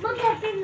Vamos abrir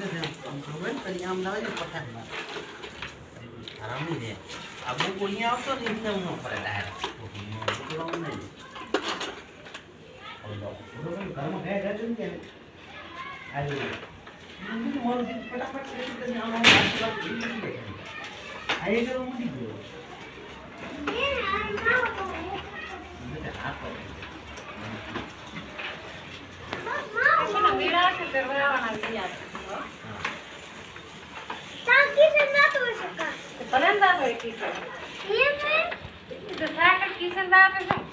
है ना पता है हम देखे हम खबर करी आम लगा जो है आराम नहीं दे अब वो तो नहीं तो हम पर है वो तो नहीं और में है ज़रूर क्या अरे मुझे मोर दिन फटाफट से तो नाम हम बात बात नहीं teacher. Yes, ma'am. The second teacher that is.